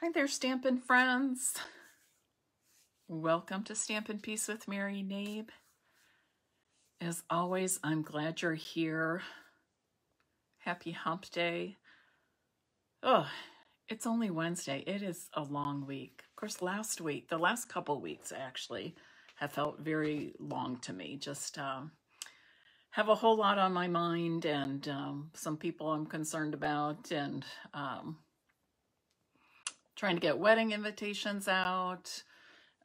Hi there, Stampin' Friends. Welcome to Stampin' Peace with Mary Knabe. As always, I'm glad you're here. Happy hump day. Oh, it's only Wednesday. It is a long week. Of course, last week, the last couple weeks actually, have felt very long to me. Just um, have a whole lot on my mind and um, some people I'm concerned about and um, trying to get wedding invitations out.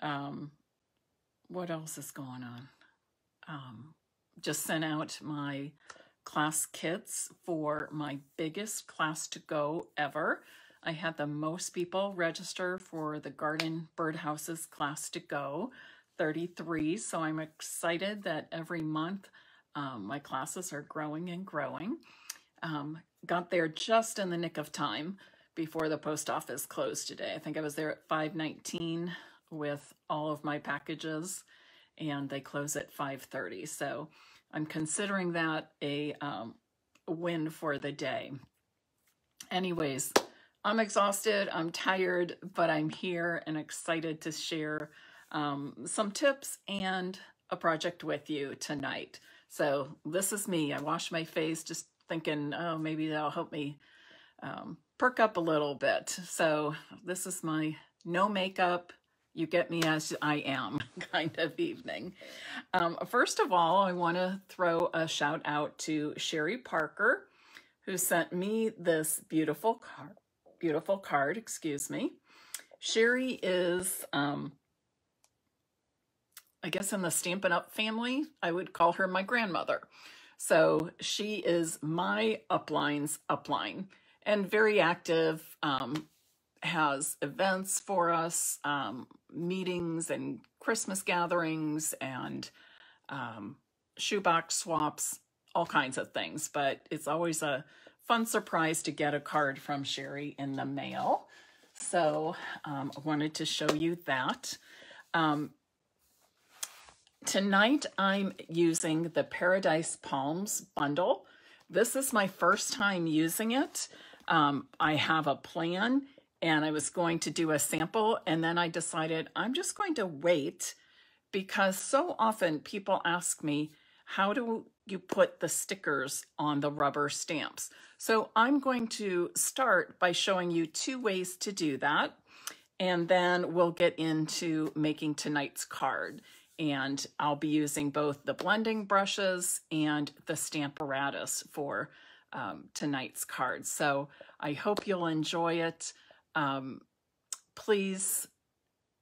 Um, what else is going on? Um, just sent out my class kits for my biggest class to go ever. I had the most people register for the Garden Birdhouses class to go, 33. So I'm excited that every month um, my classes are growing and growing. Um, got there just in the nick of time before the post office closed today. I think I was there at 519 with all of my packages and they close at 5.30. So I'm considering that a um, win for the day. Anyways, I'm exhausted, I'm tired, but I'm here and excited to share um, some tips and a project with you tonight. So this is me. I wash my face just thinking, oh, maybe that'll help me um, perk up a little bit. So this is my no makeup, you get me as I am kind of evening. Um, first of all, I want to throw a shout out to Sherry Parker, who sent me this beautiful card. Beautiful card, excuse me. Sherry is, um, I guess, in the Stampin' Up family. I would call her my grandmother. So she is my upline's upline and very active, um, has events for us, um, meetings and Christmas gatherings and um, shoebox swaps, all kinds of things. But it's always a fun surprise to get a card from Sherry in the mail. So um, I wanted to show you that. Um, tonight I'm using the Paradise Palms bundle. This is my first time using it. Um, I have a plan and I was going to do a sample and then I decided I'm just going to wait because so often people ask me, how do you put the stickers on the rubber stamps? So I'm going to start by showing you two ways to do that. And then we'll get into making tonight's card. And I'll be using both the blending brushes and the Stamparatus for um, tonight's cards. So I hope you'll enjoy it. Um, please,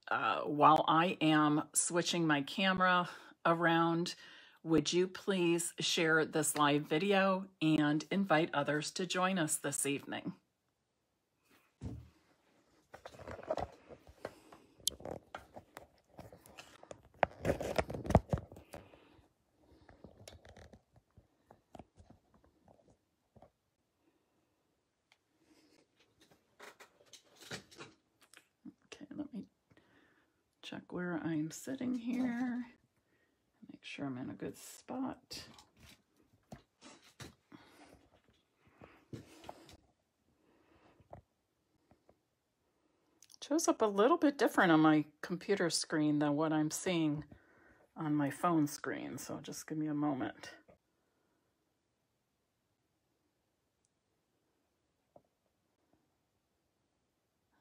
uh, while I am switching my camera around, would you please share this live video and invite others to join us this evening? Okay, let me where I'm sitting here. Make sure I'm in a good spot. Shows up a little bit different on my computer screen than what I'm seeing on my phone screen. So just give me a moment.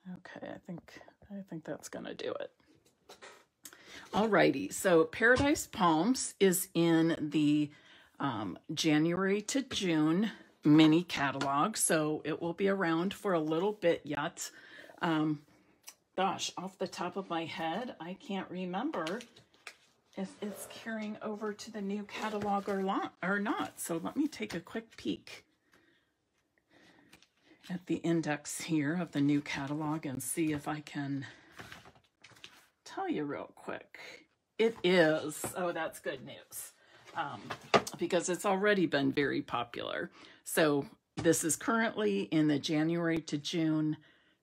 Okay, I think I think that's gonna do it. Alrighty, so Paradise Palms is in the um, January to June mini catalog, so it will be around for a little bit yet. Um, gosh, off the top of my head, I can't remember if it's carrying over to the new catalog or. Or not. So let me take a quick peek at the index here of the new catalog and see if I can tell you real quick. It is. Oh, that's good news. Um, because it's already been very popular. So this is currently in the January to June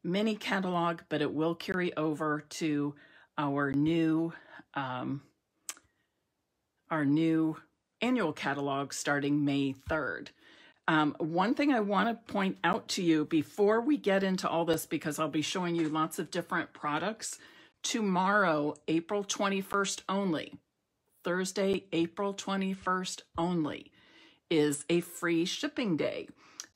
mini catalog, but it will carry over to our new um, our new annual catalog starting May 3rd. Um, one thing I want to point out to you before we get into all this, because I'll be showing you lots of different products, tomorrow, April 21st only, Thursday, April 21st only, is a free shipping day.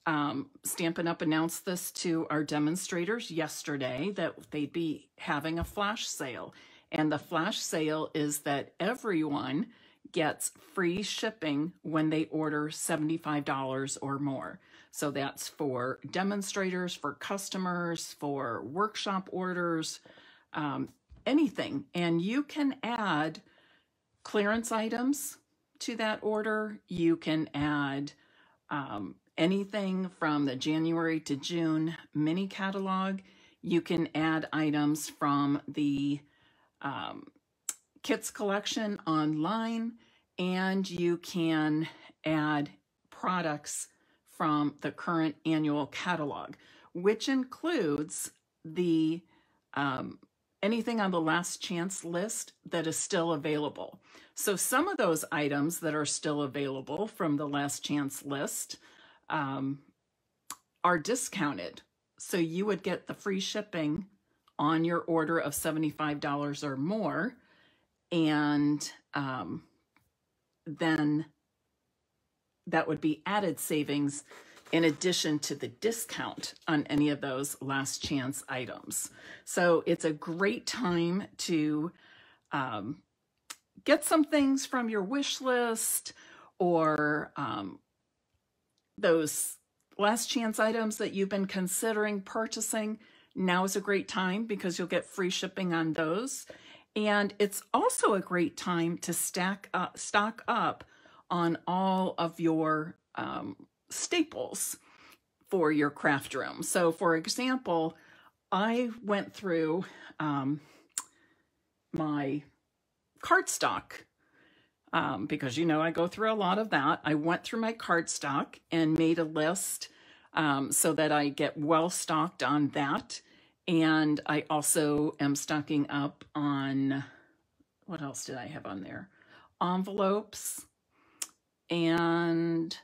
Um, Stampin' Up! announced this to our demonstrators yesterday that they'd be having a flash sale. And the flash sale is that everyone gets free shipping when they order $75 or more. So that's for demonstrators, for customers, for workshop orders, um, anything. And you can add clearance items to that order. You can add um, anything from the January to June mini catalog. You can add items from the um, kits collection online, and you can add products from the current annual catalog, which includes the um, anything on the last chance list that is still available. So some of those items that are still available from the last chance list um, are discounted. So you would get the free shipping on your order of $75 or more. And um, then that would be added savings in addition to the discount on any of those last chance items. So it's a great time to um, get some things from your wish list or um, those last chance items that you've been considering purchasing. Now is a great time because you'll get free shipping on those. And it's also a great time to stack up, stock up on all of your um, staples for your craft room. So, for example, I went through um, my cardstock um, because you know I go through a lot of that. I went through my cardstock and made a list um, so that I get well stocked on that. And I also am stocking up on what else did I have on there? Envelopes and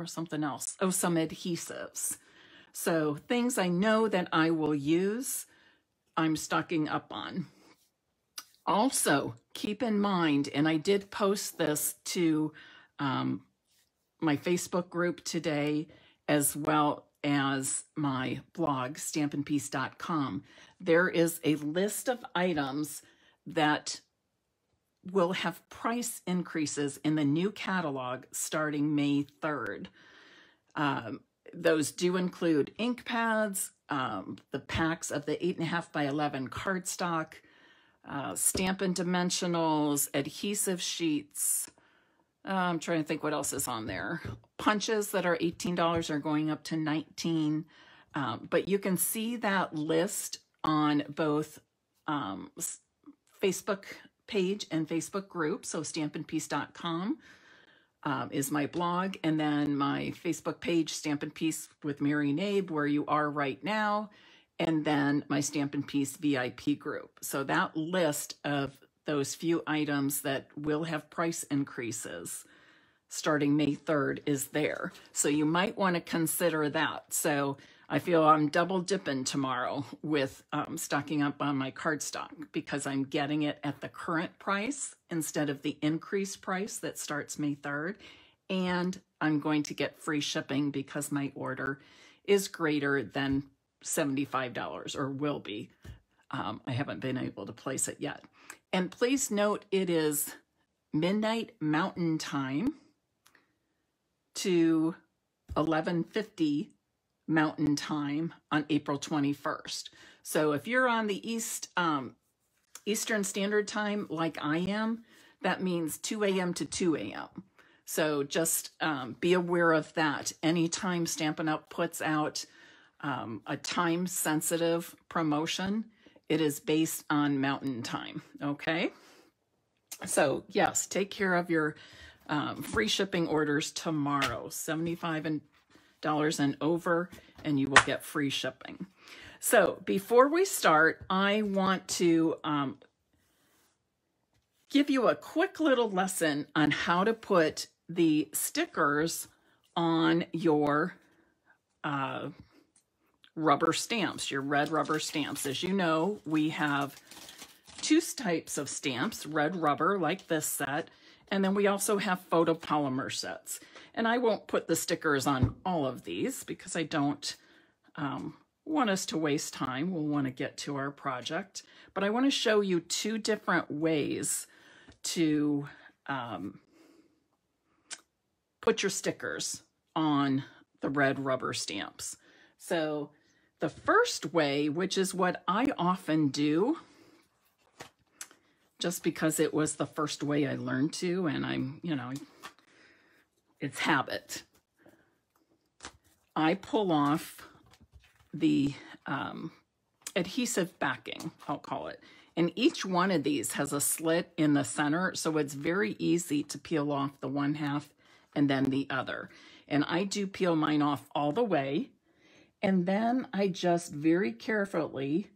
or something else. Oh, some adhesives. So things I know that I will use, I'm stocking up on. Also, keep in mind, and I did post this to um, my Facebook group today, as well as my blog, stampinpeace.com. There is a list of items that will have price increases in the new catalog starting May 3rd. Um, those do include ink pads, um, the packs of the 8.5 by 11 cardstock, uh, Stampin' Dimensionals, adhesive sheets. Uh, I'm trying to think what else is on there. Punches that are $18 are going up to 19 um, But you can see that list on both um, Facebook page and Facebook group. So stampinpeace.com um, is my blog. And then my Facebook page, Stampin' Peace with Mary Knabe, where you are right now and then my Stampin' Peace VIP group. So that list of those few items that will have price increases starting May 3rd is there. So you might want to consider that. So I feel I'm double dipping tomorrow with um, stocking up on my cardstock because I'm getting it at the current price instead of the increased price that starts May 3rd. And I'm going to get free shipping because my order is greater than $75 or will be. Um, I haven't been able to place it yet. And please note it is midnight mountain time to 1150 mountain time on April 21st. So if you're on the east um, Eastern Standard Time like I am, that means 2 a.m. to 2 a.m. So just um, be aware of that. Anytime Stampin' Up! puts out um, a time sensitive promotion. It is based on mountain time. Okay. So, yes, take care of your um, free shipping orders tomorrow 75 and over, and you will get free shipping. So, before we start, I want to um, give you a quick little lesson on how to put the stickers on your uh, rubber stamps, your red rubber stamps. As you know, we have two types of stamps, red rubber like this set, and then we also have photopolymer sets. And I won't put the stickers on all of these because I don't um, want us to waste time. We'll want to get to our project. But I want to show you two different ways to um, put your stickers on the red rubber stamps. So the first way, which is what I often do, just because it was the first way I learned to, and I'm, you know, it's habit. I pull off the um, adhesive backing, I'll call it. And each one of these has a slit in the center, so it's very easy to peel off the one half and then the other. And I do peel mine off all the way. And then I just very carefully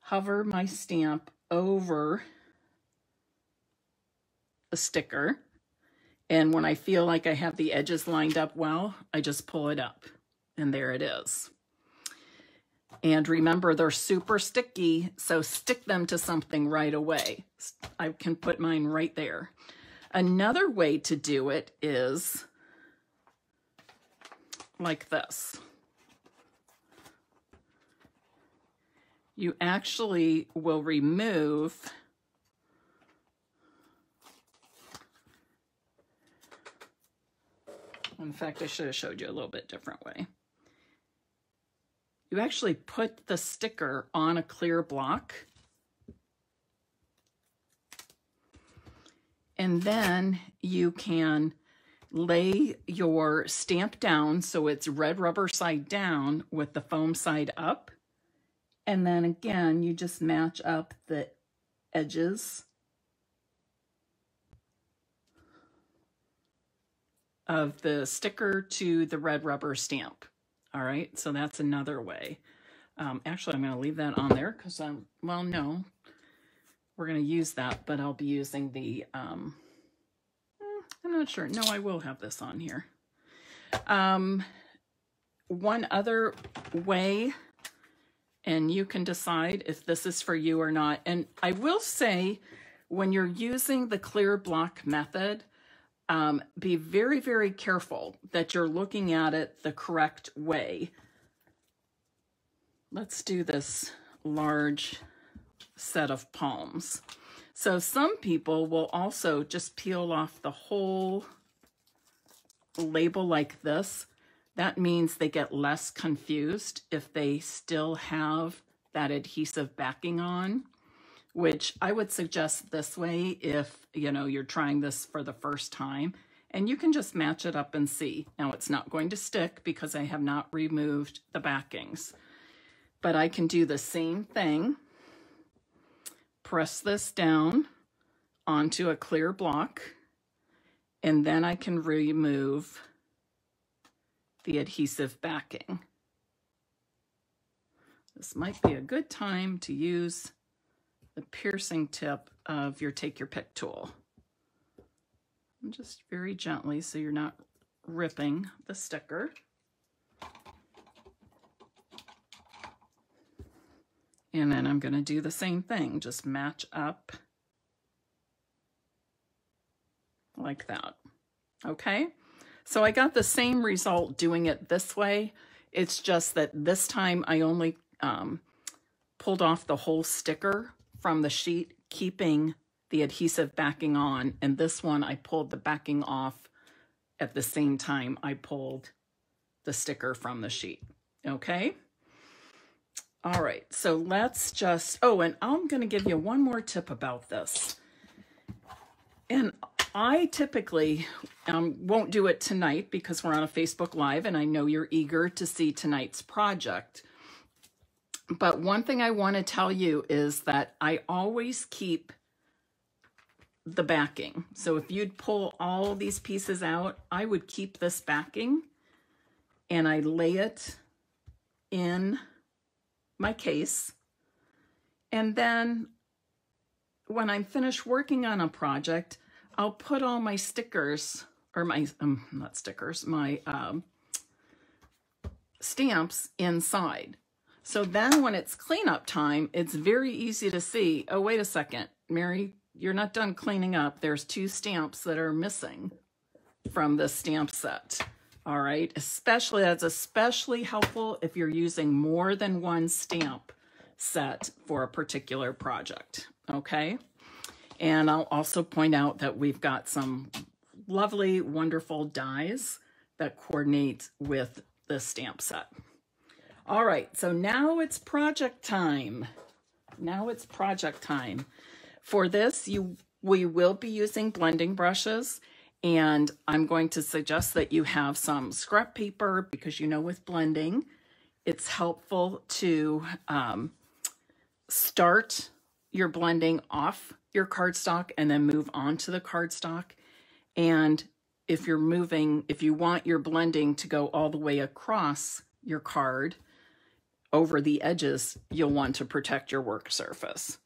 hover my stamp over the sticker. And when I feel like I have the edges lined up well, I just pull it up. And there it is. And remember, they're super sticky, so stick them to something right away. I can put mine right there. Another way to do it is like this. You actually will remove In fact, I should have showed you a little bit different way. You actually put the sticker on a clear block And then you can lay your stamp down so it's red rubber side down with the foam side up. And then again, you just match up the edges of the sticker to the red rubber stamp. All right, so that's another way. Um, actually, I'm going to leave that on there because I'm, well, no, we're going to use that, but I'll be using the, um, hmm, I'm not sure. No, I will have this on here. Um, one other way, and you can decide if this is for you or not. And I will say, when you're using the clear block method, um, be very, very careful that you're looking at it the correct way. Let's do this large set of palms. So some people will also just peel off the whole label like this. That means they get less confused if they still have that adhesive backing on, which I would suggest this way if, you know, you're trying this for the first time and you can just match it up and see. Now it's not going to stick because I have not removed the backings, but I can do the same thing press this down onto a clear block, and then I can remove the adhesive backing. This might be a good time to use the piercing tip of your Take Your Pick tool. And just very gently so you're not ripping the sticker. And then I'm going to do the same thing, just match up like that. Okay, so I got the same result doing it this way. It's just that this time I only um, pulled off the whole sticker from the sheet, keeping the adhesive backing on. And this one, I pulled the backing off at the same time I pulled the sticker from the sheet. Okay. All right, so let's just, oh, and I'm going to give you one more tip about this. And I typically um, won't do it tonight because we're on a Facebook Live and I know you're eager to see tonight's project. But one thing I want to tell you is that I always keep the backing. So if you'd pull all these pieces out, I would keep this backing and I lay it in my case. And then when I'm finished working on a project, I'll put all my stickers or my, um, not stickers, my um, stamps inside. So then when it's cleanup time, it's very easy to see, oh, wait a second, Mary, you're not done cleaning up. There's two stamps that are missing from the stamp set. All right, especially that's especially helpful if you're using more than one stamp set for a particular project. Okay, and I'll also point out that we've got some lovely, wonderful dies that coordinate with the stamp set. All right, so now it's project time. Now it's project time. For this, you we will be using blending brushes and I'm going to suggest that you have some scrap paper because you know with blending, it's helpful to um, start your blending off your cardstock and then move on to the cardstock. And if you're moving, if you want your blending to go all the way across your card over the edges, you'll want to protect your work surface.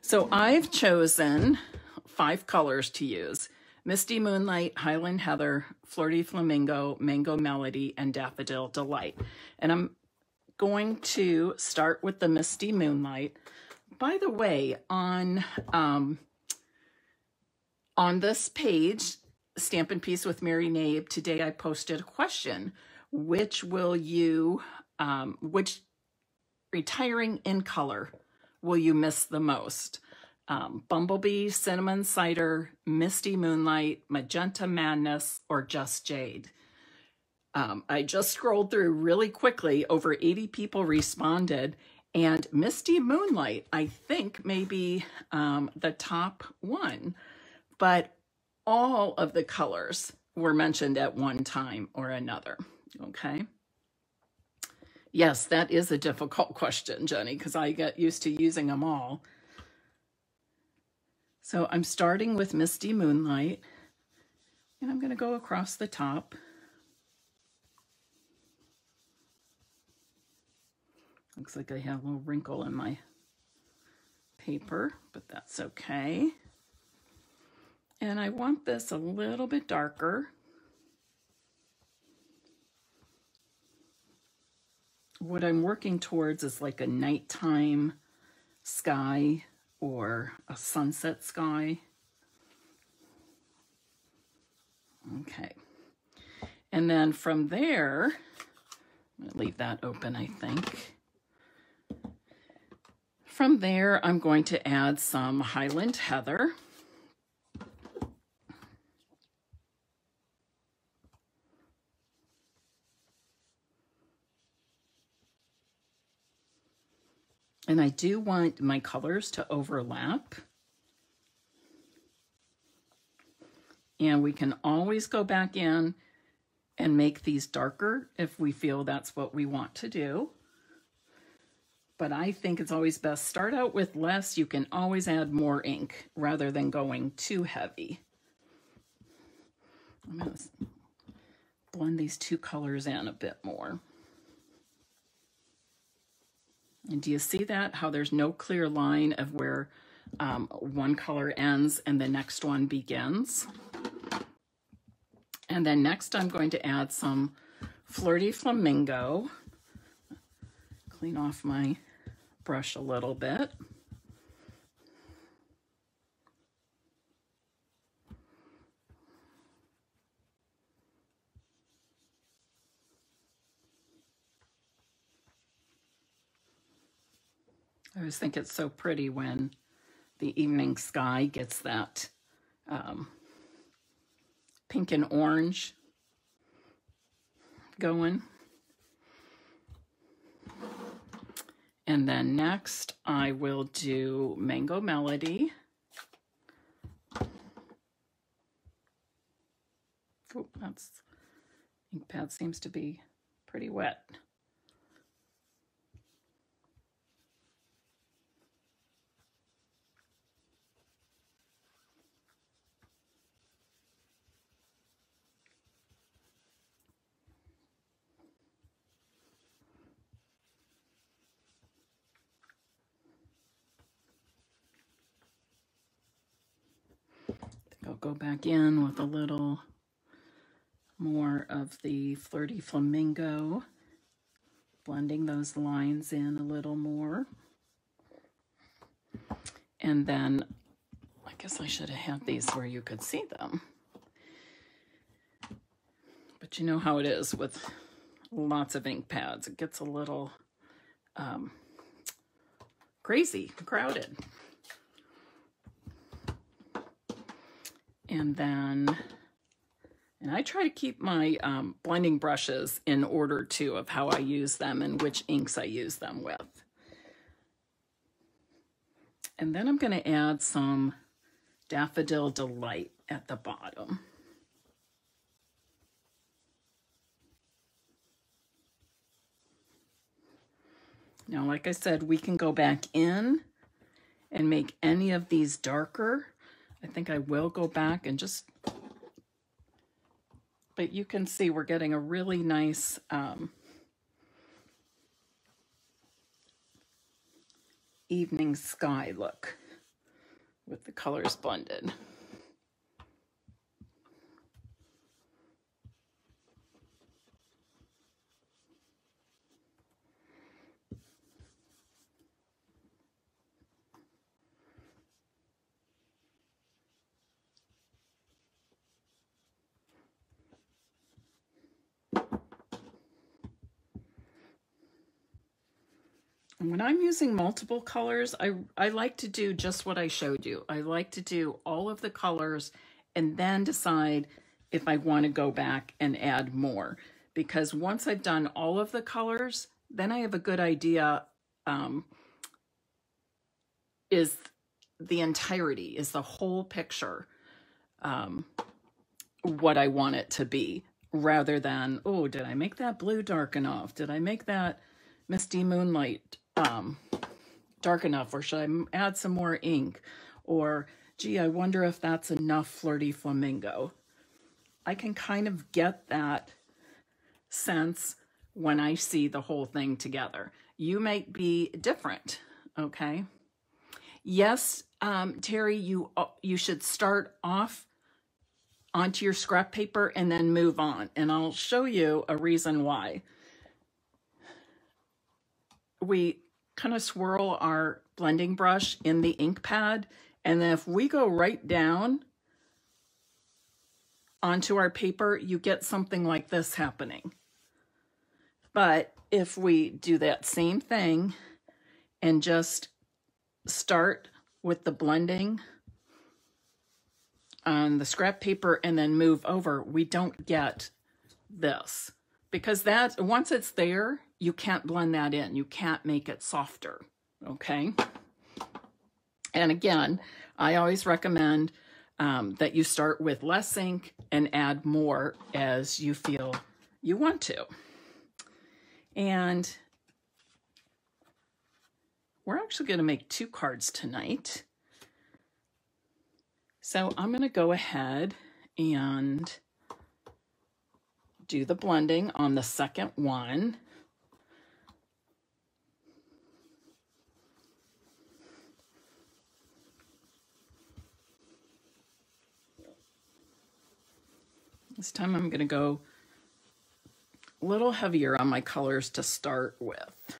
So I've chosen five colors to use. Misty Moonlight, Highland Heather, Flirty Flamingo, Mango Melody, and Daffodil Delight. And I'm going to start with the Misty Moonlight. By the way, on um, on this page, Stampin' Peace with Mary Knabe, today I posted a question. Which will you, um, which retiring in color will you miss the most? Um, Bumblebee, Cinnamon Cider, Misty Moonlight, Magenta Madness, or Just Jade. Um, I just scrolled through really quickly. Over 80 people responded, and Misty Moonlight, I think, may be um, the top one. But all of the colors were mentioned at one time or another. Okay. Yes, that is a difficult question, Jenny, because I get used to using them all. So I'm starting with Misty Moonlight, and I'm going to go across the top. Looks like I have a little wrinkle in my paper, but that's okay. And I want this a little bit darker. What I'm working towards is like a nighttime sky or a sunset sky. Okay. And then from there, I'm going to leave that open, I think. From there, I'm going to add some Highland Heather. And I do want my colors to overlap. And we can always go back in and make these darker if we feel that's what we want to do. But I think it's always best start out with less. You can always add more ink rather than going too heavy. I'm going to blend these two colors in a bit more. And do you see that? How there's no clear line of where um, one color ends and the next one begins. And then next I'm going to add some Flirty Flamingo. Clean off my brush a little bit. I always think it's so pretty when the evening sky gets that um, pink and orange going. And then next I will do Mango Melody. Oh, that's ink pad seems to be pretty wet. Go back in with a little more of the Flirty Flamingo, blending those lines in a little more. And then, I guess I should have had these where you could see them. But you know how it is with lots of ink pads. It gets a little um, crazy, crowded. And then, and I try to keep my um, blending brushes in order too of how I use them and which inks I use them with. And then I'm going to add some Daffodil Delight at the bottom. Now, like I said, we can go back in and make any of these darker. I think I will go back and just, but you can see we're getting a really nice um, evening sky look with the colors blended. When I'm using multiple colors, I, I like to do just what I showed you. I like to do all of the colors and then decide if I want to go back and add more. Because once I've done all of the colors, then I have a good idea um, is the entirety, is the whole picture um, what I want it to be, rather than, oh, did I make that blue dark enough? Did I make that misty moonlight um, dark enough or should I add some more ink? Or, gee, I wonder if that's enough Flirty Flamingo. I can kind of get that sense when I see the whole thing together. You might be different, okay? Yes, um, Terry, you uh, you should start off onto your scrap paper and then move on. And I'll show you a reason why. We kind of swirl our blending brush in the ink pad. And then if we go right down onto our paper, you get something like this happening. But if we do that same thing and just start with the blending on the scrap paper and then move over, we don't get this. Because that, once it's there, you can't blend that in. You can't make it softer, okay? And again, I always recommend um, that you start with less ink and add more as you feel you want to. And we're actually going to make two cards tonight. So I'm going to go ahead and do the blending on the second one. This time I'm going to go a little heavier on my colors to start with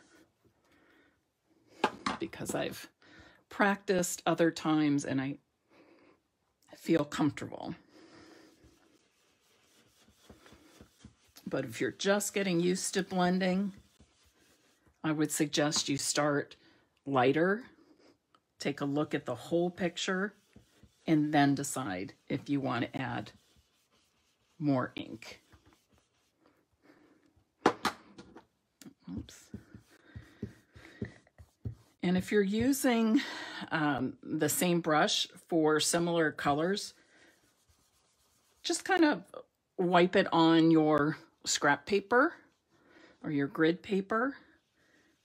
because I've practiced other times and I feel comfortable. But if you're just getting used to blending, I would suggest you start lighter, take a look at the whole picture, and then decide if you want to add more ink. Oops. And if you're using um, the same brush for similar colors, just kind of wipe it on your scrap paper or your grid paper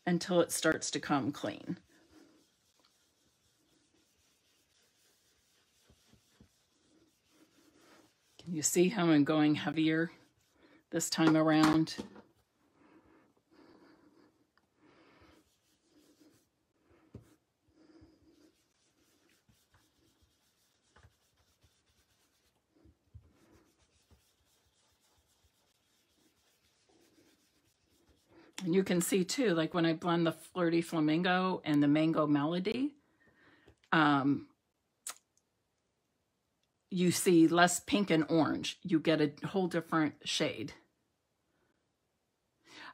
until it starts to come clean. You see how I'm going heavier this time around? And you can see too, like when I blend the Flirty Flamingo and the Mango Melody, um, you see less pink and orange. You get a whole different shade.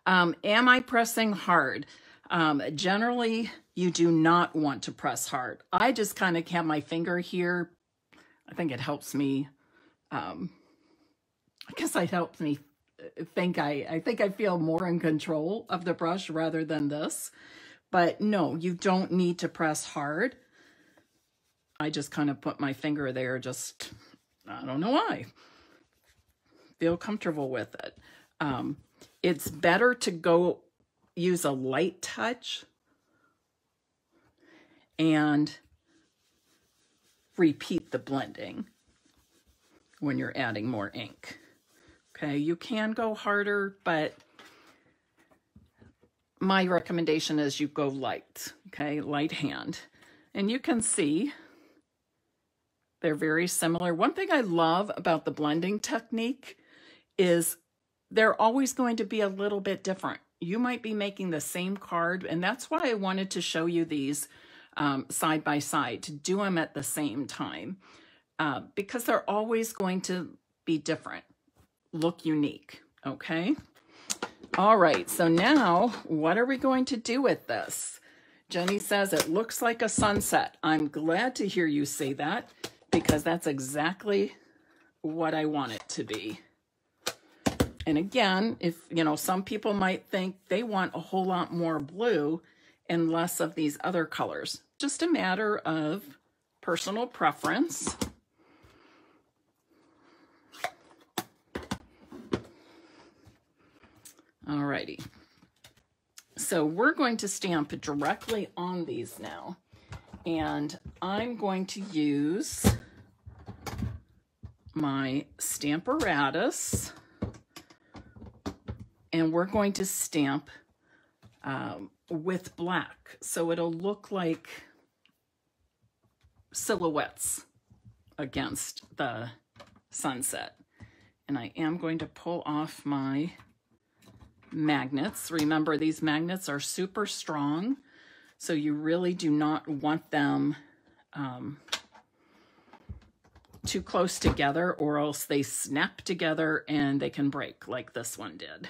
Um, am I pressing hard? Um, generally, you do not want to press hard. I just kind of have my finger here. I think it helps me. Um, I guess it helps me think I, I think I feel more in control of the brush rather than this. But no, you don't need to press hard. I just kind of put my finger there, just, I don't know why. Feel comfortable with it. Um, it's better to go use a light touch and repeat the blending when you're adding more ink. Okay, you can go harder, but my recommendation is you go light, okay, light hand. And you can see they're very similar. One thing I love about the blending technique is they're always going to be a little bit different. You might be making the same card, and that's why I wanted to show you these um, side by side, to do them at the same time, uh, because they're always going to be different, look unique, okay? All right, so now what are we going to do with this? Jenny says it looks like a sunset. I'm glad to hear you say that because that's exactly what I want it to be. And again, if, you know, some people might think they want a whole lot more blue and less of these other colors. Just a matter of personal preference. Alrighty. So we're going to stamp directly on these now. And I'm going to use my Stamparatus and we're going to stamp um, with black. So it'll look like silhouettes against the sunset. And I am going to pull off my magnets. Remember, these magnets are super strong, so you really do not want them um, too close together or else they snap together and they can break like this one did.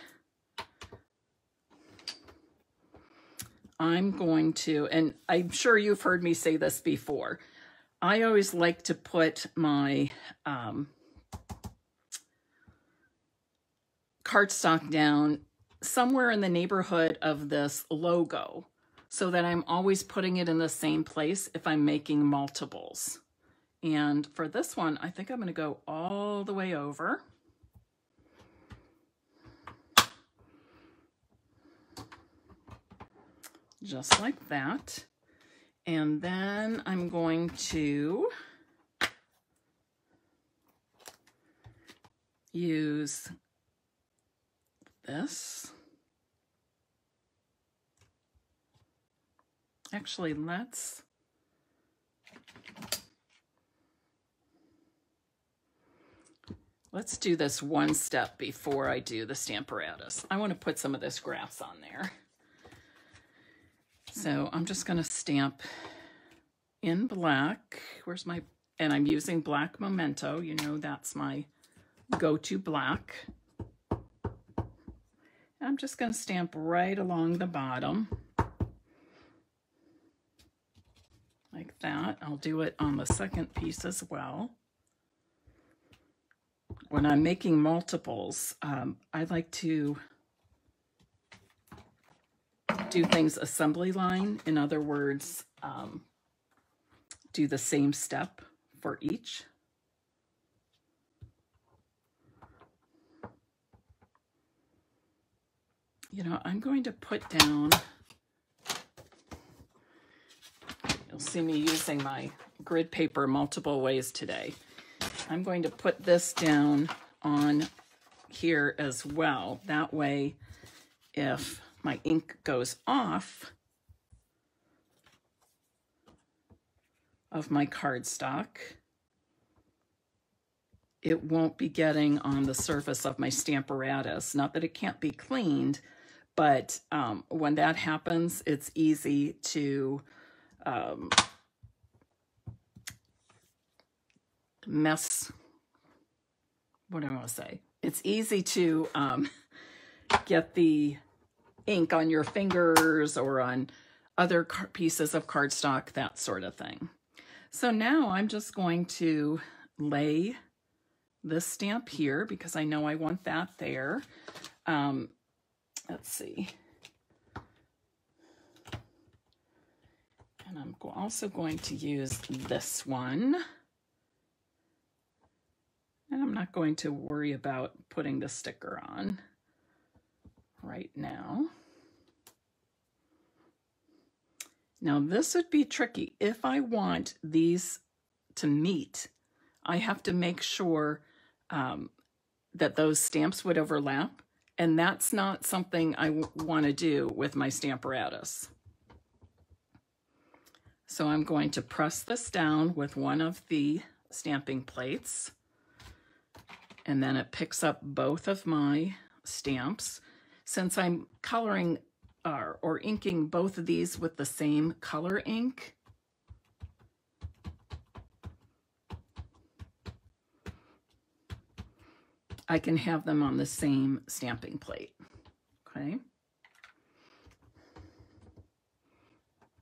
I'm going to, and I'm sure you've heard me say this before, I always like to put my um, cardstock down somewhere in the neighborhood of this logo so that I'm always putting it in the same place if I'm making multiples. And for this one, I think I'm going to go all the way over. just like that. And then I'm going to use this. Actually, let's let's do this one step before I do the Stamparatus. I want to put some of this grass on there. So I'm just going to stamp in black. Where's my, and I'm using black memento. You know, that's my go-to black. I'm just going to stamp right along the bottom. Like that. I'll do it on the second piece as well. When I'm making multiples, um, I like to do things assembly line. In other words, um, do the same step for each. You know, I'm going to put down, you'll see me using my grid paper multiple ways today. I'm going to put this down on here as well. That way, if my ink goes off of my cardstock, it won't be getting on the surface of my Stamparatus. Not that it can't be cleaned, But um, when that happens, it's easy to um, mess. What do I want to say? It's easy to um, get the ink on your fingers or on other pieces of cardstock, that sort of thing. So now I'm just going to lay this stamp here because I know I want that there. Um, let's see. And I'm also going to use this one. And I'm not going to worry about putting the sticker on right now. Now this would be tricky. If I want these to meet, I have to make sure um, that those stamps would overlap. And that's not something I want to do with my Stamparatus. So I'm going to press this down with one of the stamping plates. And then it picks up both of my stamps. Since I'm coloring uh, or inking both of these with the same color ink, I can have them on the same stamping plate, okay?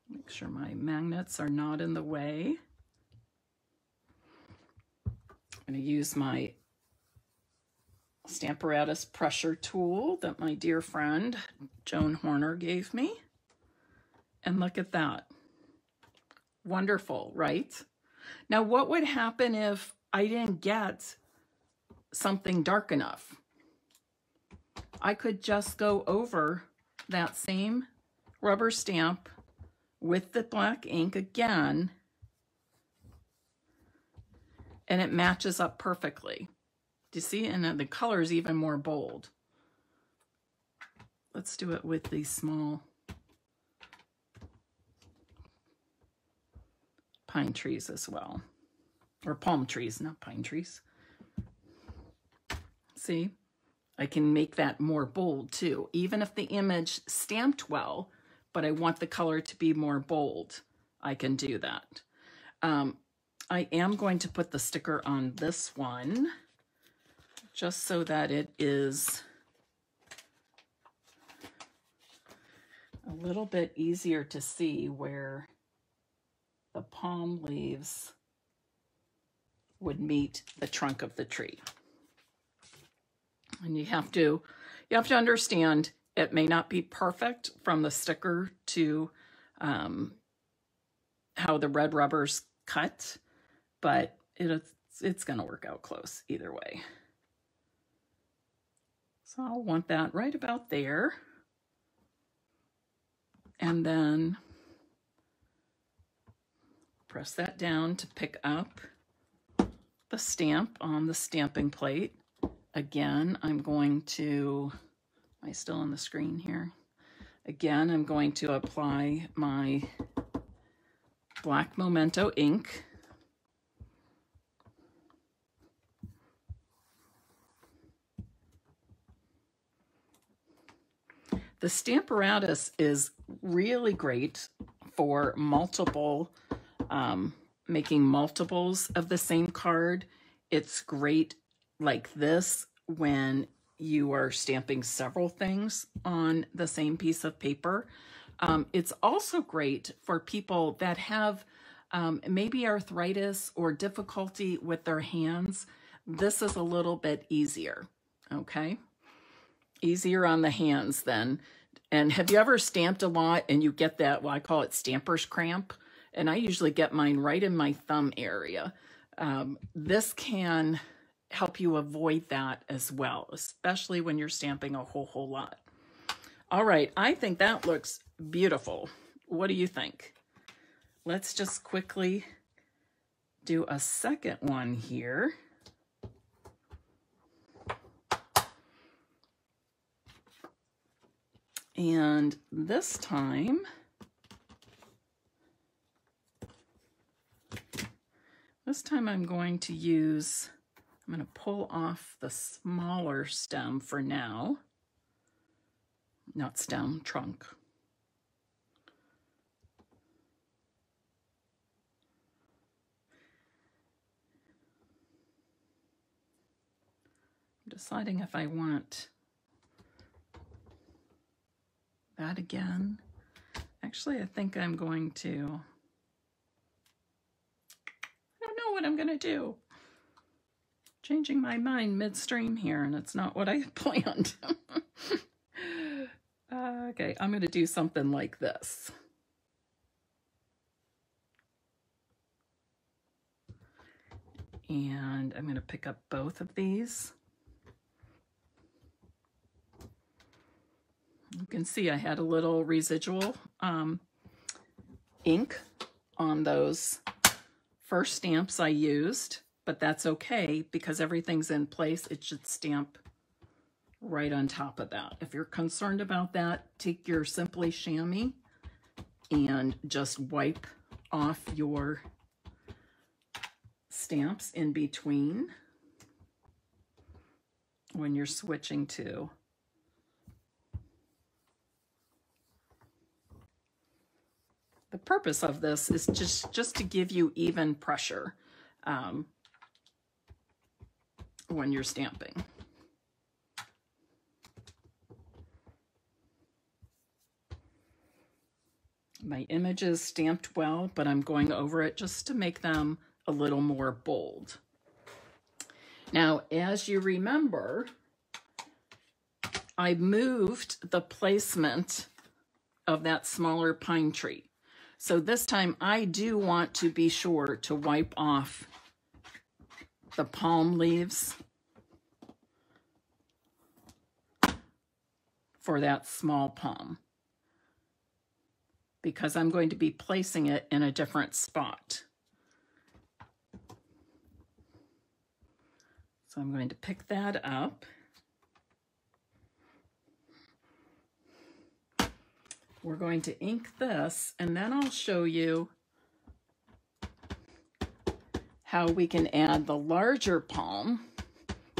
Make sure my magnets are not in the way. I'm going to use my Stamparatus pressure tool that my dear friend Joan Horner gave me. And look at that. Wonderful, right? Now, what would happen if I didn't get something dark enough? I could just go over that same rubber stamp with the black ink again, and it matches up perfectly. Do you see? And the color is even more bold. Let's do it with these small pine trees as well. Or palm trees, not pine trees. See? I can make that more bold too. Even if the image stamped well, but I want the color to be more bold, I can do that. Um, I am going to put the sticker on this one just so that it is a little bit easier to see where the palm leaves would meet the trunk of the tree. And you have to you have to understand it may not be perfect from the sticker to um, how the red rubbers cut, but it, it's going to work out close either way. So I'll want that right about there. And then press that down to pick up the stamp on the stamping plate. Again, I'm going to, am I still on the screen here? Again, I'm going to apply my black Memento ink The Stamparatus is really great for multiple, um, making multiples of the same card. It's great like this when you are stamping several things on the same piece of paper. Um, it's also great for people that have um, maybe arthritis or difficulty with their hands. This is a little bit easier, okay? Easier on the hands then. And have you ever stamped a lot and you get that, well, I call it stamper's cramp? And I usually get mine right in my thumb area. Um, this can help you avoid that as well, especially when you're stamping a whole, whole lot. All right, I think that looks beautiful. What do you think? Let's just quickly do a second one here. And this time, this time I'm going to use, I'm going to pull off the smaller stem for now. not stem, trunk. I'm deciding if I want that again. Actually, I think I'm going to, I don't know what I'm to do. Changing my mind midstream here, and it's not what I planned. uh, okay, I'm to do something like this. And I'm to pick up both of these. Can see I had a little residual um, ink on those first stamps I used, but that's okay because everything's in place. It should stamp right on top of that. If you're concerned about that, take your Simply Shammy and just wipe off your stamps in between when you're switching to purpose of this is just, just to give you even pressure um, when you're stamping. My image is stamped well, but I'm going over it just to make them a little more bold. Now, as you remember, I moved the placement of that smaller pine tree. So this time I do want to be sure to wipe off the palm leaves for that small palm because I'm going to be placing it in a different spot. So I'm going to pick that up. We're going to ink this, and then I'll show you how we can add the larger palm.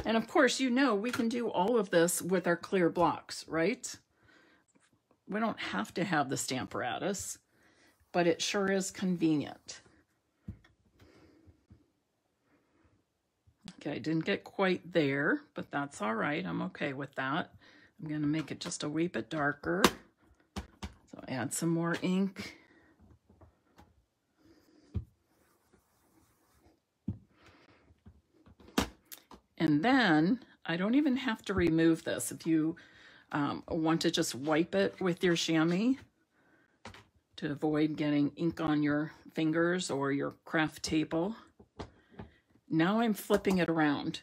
And of course, you know, we can do all of this with our clear blocks, right? We don't have to have the Stamparatus, but it sure is convenient. Okay, I didn't get quite there, but that's all right. I'm okay with that. I'm going to make it just a wee bit darker. So add some more ink. And then I don't even have to remove this. If you um, want to just wipe it with your chamois to avoid getting ink on your fingers or your craft table. Now I'm flipping it around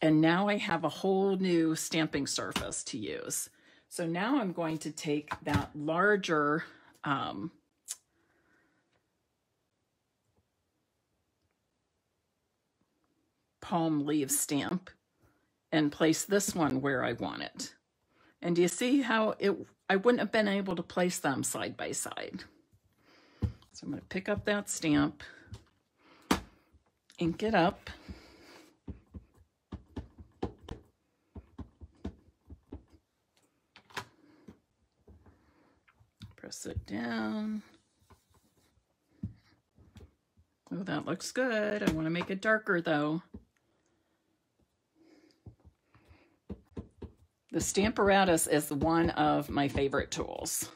and now I have a whole new stamping surface to use. So now I'm going to take that larger um, palm leaf stamp and place this one where I want it. And do you see how it, I wouldn't have been able to place them side by side. So I'm going to pick up that stamp, ink it up. Press it down. Oh, that looks good. I want to make it darker though. The Stamparatus is one of my favorite tools.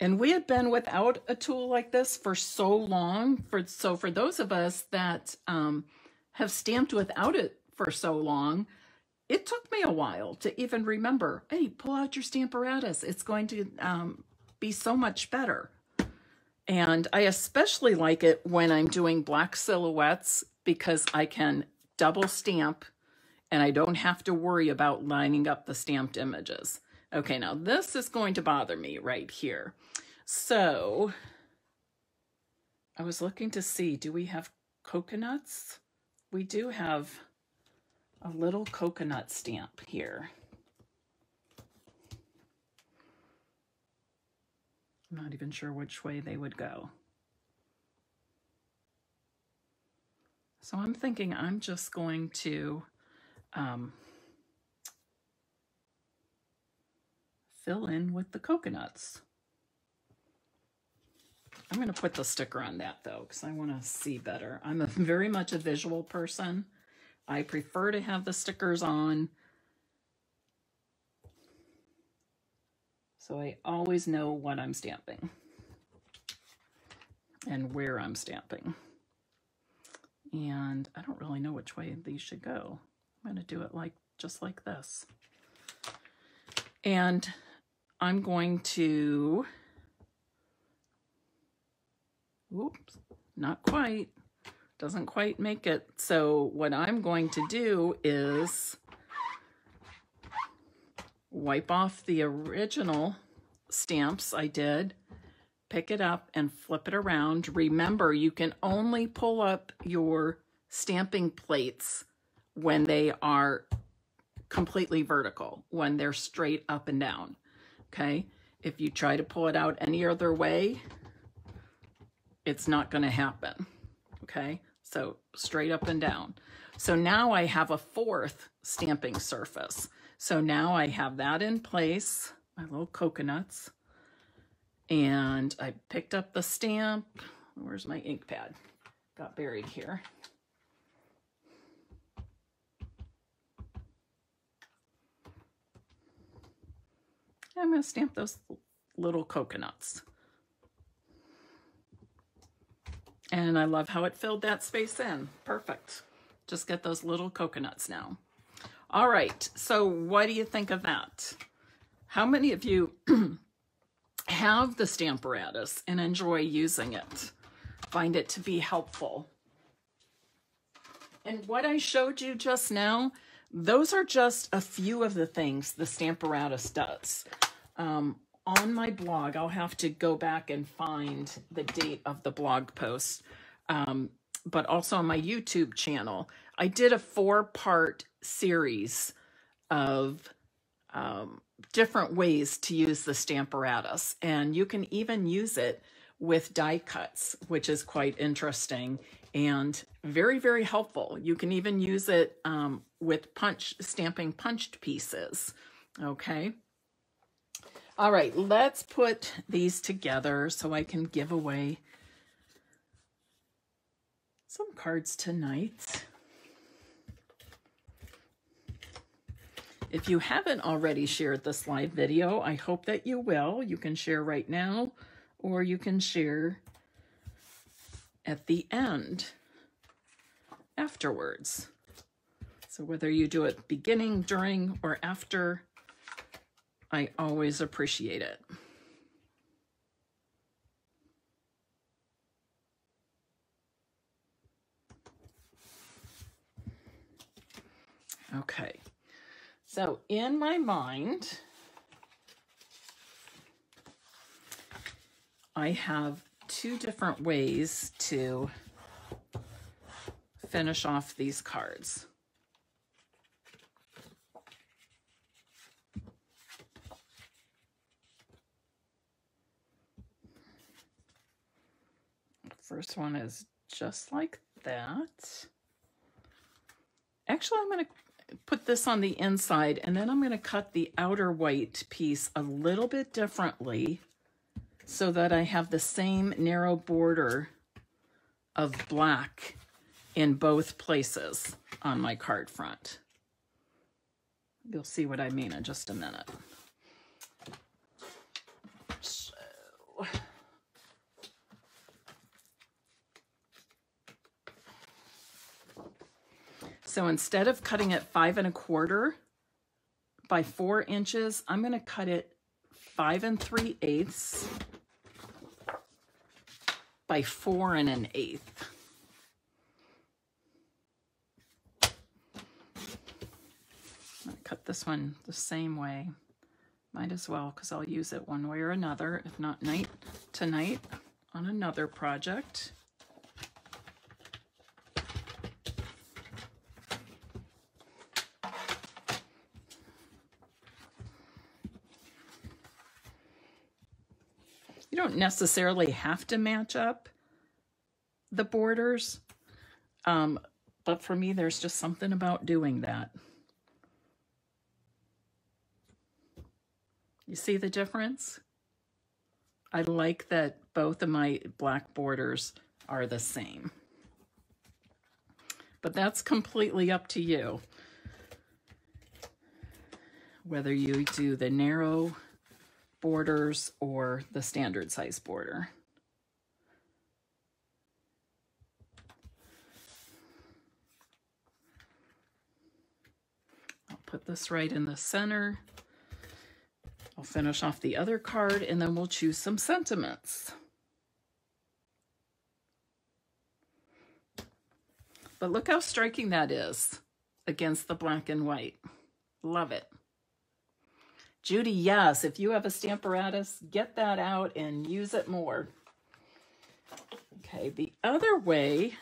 And we have been without a tool like this for so long. For So for those of us that um, have stamped without it for so long, it took me a while to even remember, hey, pull out your Stamparatus. It's going to um, be so much better. And I especially like it when I'm doing black silhouettes because I can double stamp and I don't have to worry about lining up the stamped images. Okay, now this is going to bother me right here. So I was looking to see, do we have coconuts? We do have a little coconut stamp here. I'm not even sure which way they would go. So I'm thinking I'm just going to um, fill in with the coconuts. I'm going to put the sticker on that though because I want to see better. I'm a, very much a visual person. I prefer to have the stickers on. So I always know what I'm stamping and where I'm stamping. And I don't really know which way these should go. I'm going to do it like just like this. And I'm going to Oops, not quite. Doesn't quite make it. So what I'm going to do is wipe off the original stamps I did, pick it up and flip it around. Remember, you can only pull up your stamping plates when they are completely vertical, when they're straight up and down, okay? If you try to pull it out any other way, it's not going to happen. Okay, so straight up and down. So now I have a fourth stamping surface. So now I have that in place, my little coconuts. And I picked up the stamp. Where's my ink pad? Got buried here. I'm going to stamp those little coconuts. And I love how it filled that space in. Perfect. Just get those little coconuts now. All right, so what do you think of that? How many of you have the Stamparatus and enjoy using it? Find it to be helpful? And what I showed you just now, those are just a few of the things the Stamparatus does. Um, on my blog, I'll have to go back and find the date of the blog post, um, but also on my YouTube channel. I did a four part series of um, different ways to use the Stamparatus, and you can even use it with die cuts, which is quite interesting and very, very helpful. You can even use it um, with punch stamping punched pieces. Okay. All right, let's put these together so I can give away some cards tonight. If you haven't already shared this live video, I hope that you will. You can share right now or you can share at the end afterwards. So whether you do it beginning, during, or after, I always appreciate it. Okay, so in my mind, I have two different ways to finish off these cards. First one is just like that. Actually, I'm going to put this on the inside and then I'm going to cut the outer white piece a little bit differently so that I have the same narrow border of black in both places on my card front. You'll see what I mean in just a minute. So... So instead of cutting it five and a quarter by four inches, I'm going to cut it five and three eighths by four and an eighth. Cut this one the same way. Might as well because I'll use it one way or another, if not night tonight on another project. Don't necessarily have to match up the borders. Um, but for me, there's just something about doing that. You see the difference? I like that both of my black borders are the same. But that's completely up to you. Whether you do the narrow borders or the standard size border. I'll put this right in the center. I'll finish off the other card and then we'll choose some sentiments. But look how striking that is against the black and white. Love it. Judy, yes, if you have a Stamparatus, get that out and use it more. Okay, the other way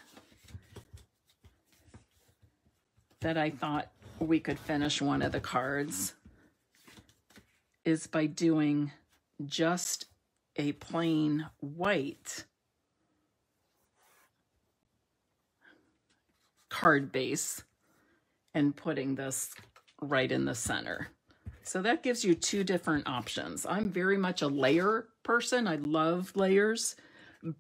that I thought we could finish one of the cards is by doing just a plain white card base and putting this right in the center. So that gives you two different options. I'm very much a layer person. I love layers,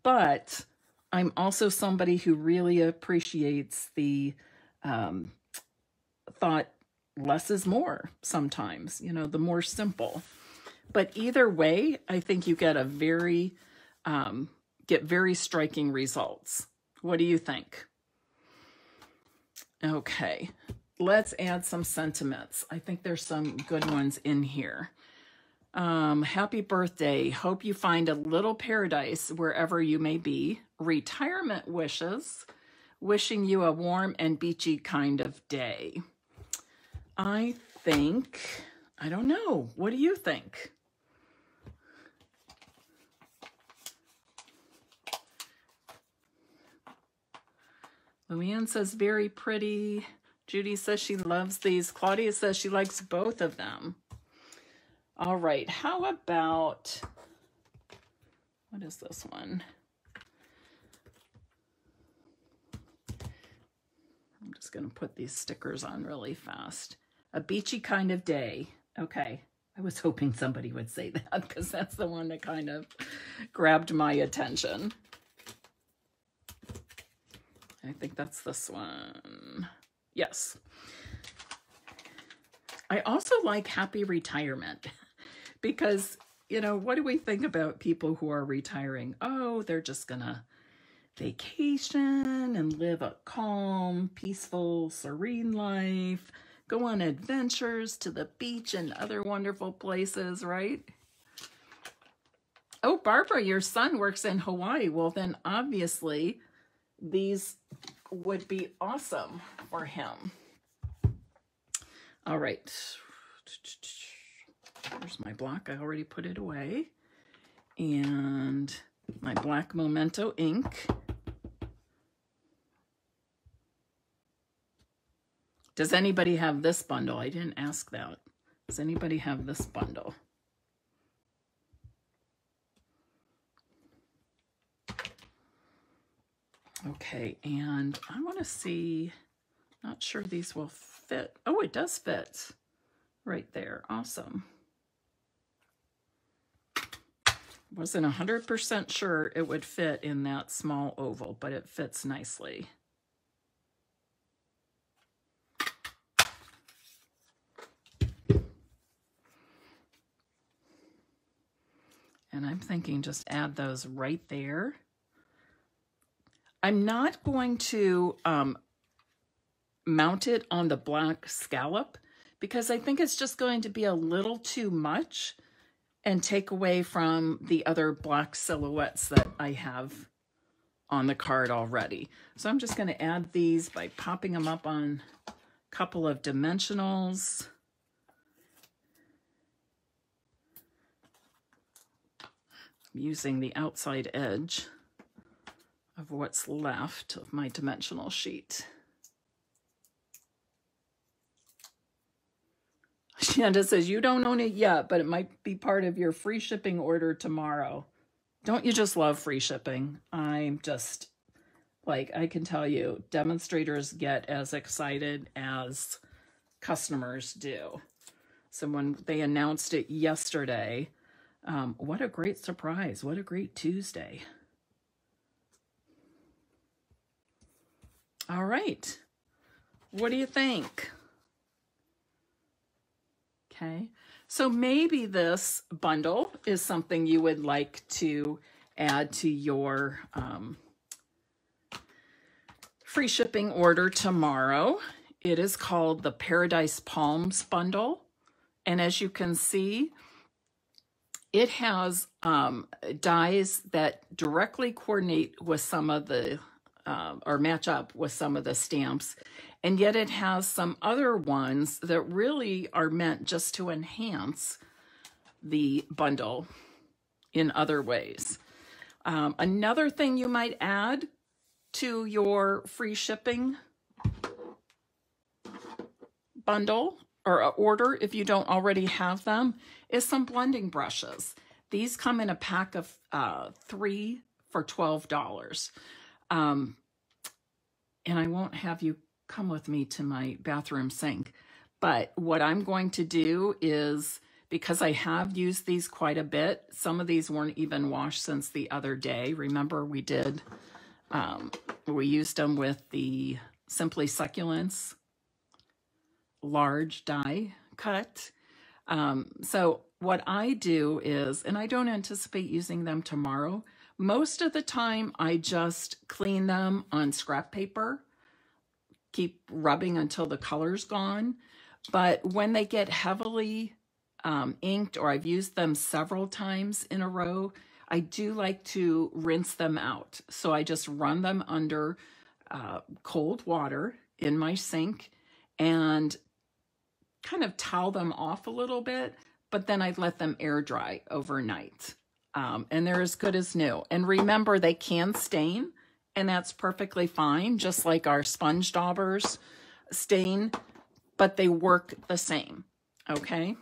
but I'm also somebody who really appreciates the um, thought less is more sometimes, you know, the more simple. But either way, I think you get a very, um, get very striking results. What do you think? Okay, let's add some sentiments. I think there's some good ones in here. Um, happy birthday. Hope you find a little paradise wherever you may be. Retirement wishes. Wishing you a warm and beachy kind of day. I think, I don't know. What do you think? Luann says very pretty. Judy says she loves these. Claudia says she likes both of them. All right, how about, what is this one? I'm just going to put these stickers on really fast. A beachy kind of day. Okay. I was hoping somebody would say that because that's the one that kind of grabbed my attention. I think that's this one. Yes. I also like happy retirement because, you know, what do we think about people who are retiring? Oh, they're just going to vacation and live a calm, peaceful, serene life go on adventures to the beach and other wonderful places, right? Oh, Barbara, your son works in Hawaii. Well, then obviously these would be awesome for him. All right. There's my block. I already put it away. And my black Memento ink. Does anybody have this bundle? I didn't ask that. Does anybody have this bundle? Okay, and I want to see, not sure these will fit. Oh, it does fit right there. Awesome. Wasn't 100% sure it would fit in that small oval, but it fits nicely. And I'm thinking just add those right there. I'm not going to um, mount it on the black scallop because I think it's just going to be a little too much and take away from the other black silhouettes that I have on the card already. So I'm just going to add these by popping them up on a couple of dimensionals. I'm using the outside edge of what's left of my dimensional sheet. Shanda says, you don't own it yet, but it might be part of your free shipping order tomorrow. Don't you just love free shipping? I'm just, like, I can tell you, demonstrators get as excited as customers do. So when they announced it yesterday, um, what a great surprise. What a great Tuesday. All right. What do you think? Okay. So maybe this bundle is something you would like to add to your um, free shipping order tomorrow. It is called the Paradise Palms bundle. And as you can see, it has um, dies that directly coordinate with some of the, uh, or match up with some of the stamps. And yet it has some other ones that really are meant just to enhance the bundle in other ways. Um, another thing you might add to your free shipping bundle or order if you don't already have them is some blending brushes. These come in a pack of uh, three for $12. Um, and I won't have you come with me to my bathroom sink. But what I'm going to do is, because I have used these quite a bit, some of these weren't even washed since the other day. Remember we did, um, we used them with the Simply Succulents large die cut. Um, so what I do is, and I don't anticipate using them tomorrow, most of the time I just clean them on scrap paper keep rubbing until the color's gone. But when they get heavily um, inked or I've used them several times in a row, I do like to rinse them out. So I just run them under uh, cold water in my sink and kind of towel them off a little bit, but then I let them air dry overnight. Um, and they're as good as new. And remember, they can stain and that's perfectly fine, just like our sponge daubers stain, but they work the same, okay?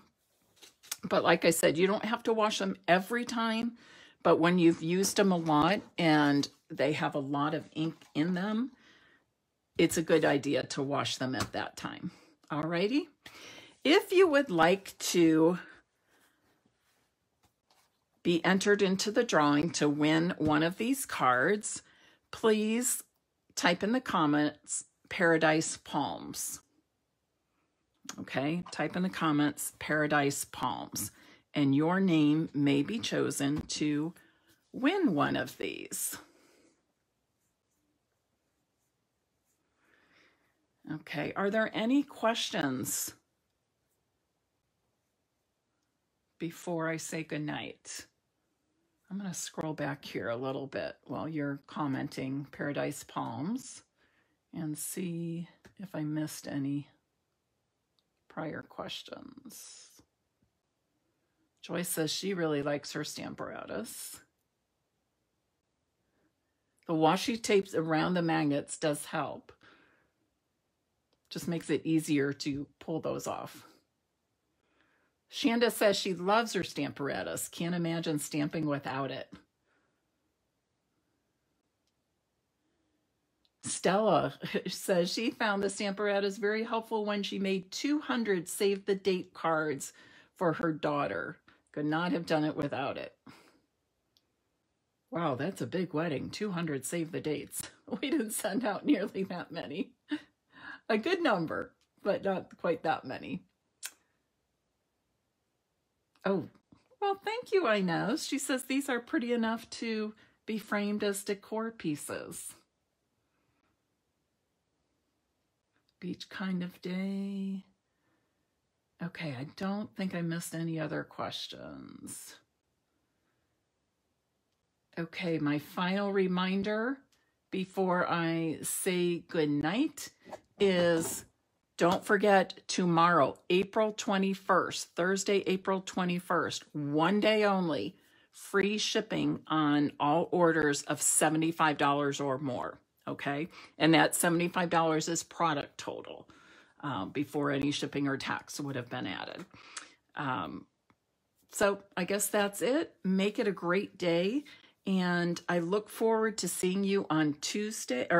But like I said, you don't have to wash them every time, but when you've used them a lot and they have a lot of ink in them, it's a good idea to wash them at that time. Alrighty. If you would like to be entered into the drawing to win one of these cards, please type in the comments Paradise Palms. Okay, type in the comments Paradise Palms, and your name may be chosen to win one of these. Okay, are there any questions before I say goodnight? I'm going to scroll back here a little bit while you're commenting Paradise Palms and see if I missed any prior questions. Joyce says she really likes her Stamparatus. The washi tapes around the magnets does help. Just makes it easier to pull those off. Shanda says she loves her Stamparatus. Can't imagine stamping without it. Stella says she found the Stamparatus very helpful when she made 200 save the date cards for her daughter. Could not have done it without it. Wow, that's a big wedding. 200 save the dates. We didn't send out nearly that many. A good number, but not quite that many. Oh, well, thank you, Inez. She says these are pretty enough to be framed as decor pieces. Beach kind of day. Okay, I don't think I missed any other questions. Okay, my final reminder before I say good night is don't forget tomorrow, April 21st, Thursday, April 21st, one day only, free shipping on all orders of $75 or more. Okay. And that $75 is product total um, before any shipping or tax would have been added. Um, so I guess that's it. Make it a great day. And I look forward to seeing you on Tuesday. Or